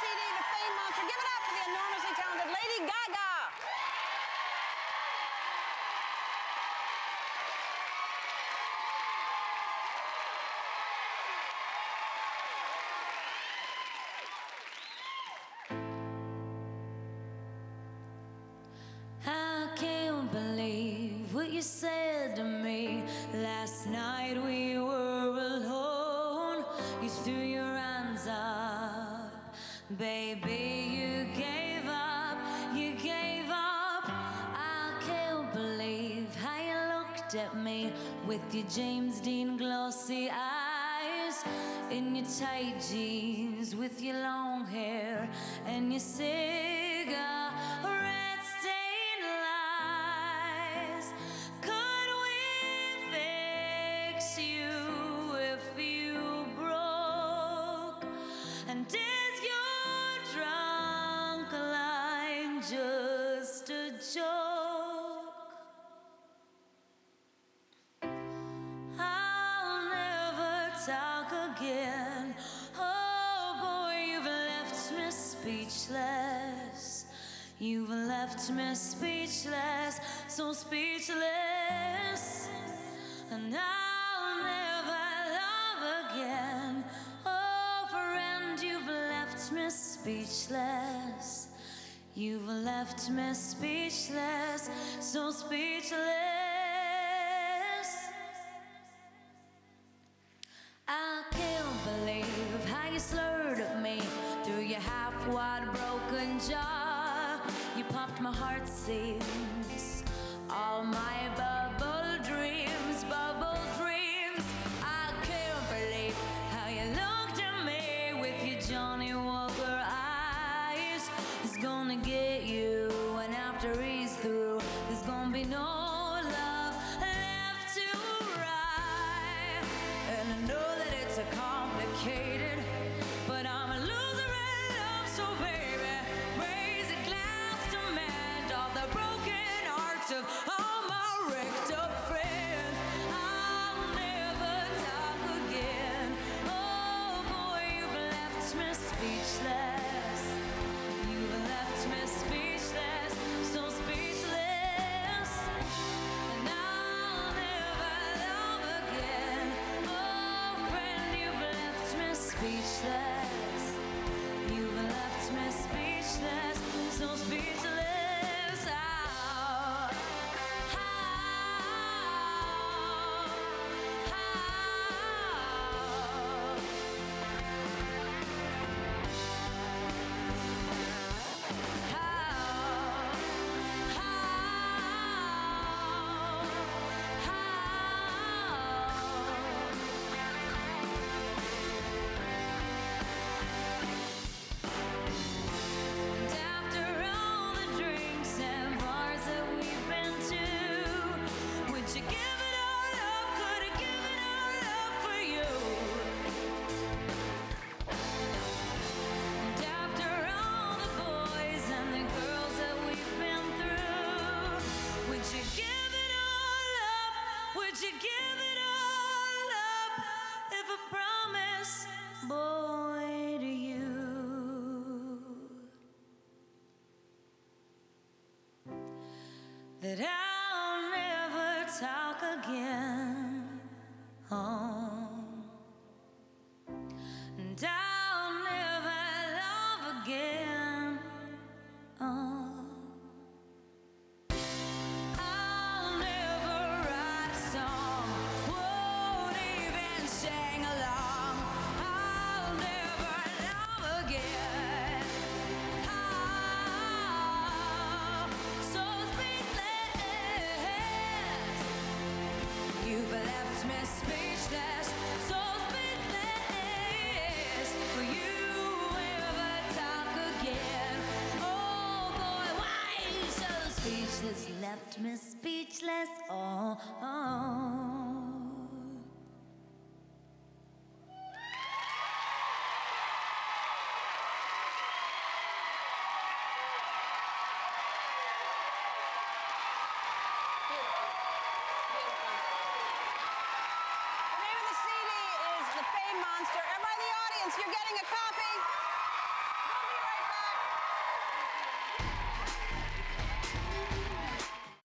The Fame Monster. Give it up for the enormously talented Lady Gaga. I can't believe what you said to me last night. We were alone. You threw your hands up, baby. You gave up. You gave up. I can't believe how you looked at me with your James Dean glossy eyes in your tight jeans with your long hair and your cigarette talk again. Oh boy, you've left me speechless. You've left me speechless, so speechless. And I'll never love again. Oh, friend, you've left me speechless. You've left me speechless, so speechless. Popped my heart seams, all my bubble dreams, speechless. You've left me speechless, so speechless. That I'll never talk again. Left me speechless. Oh. oh. Monster. The audience, you're getting a copy.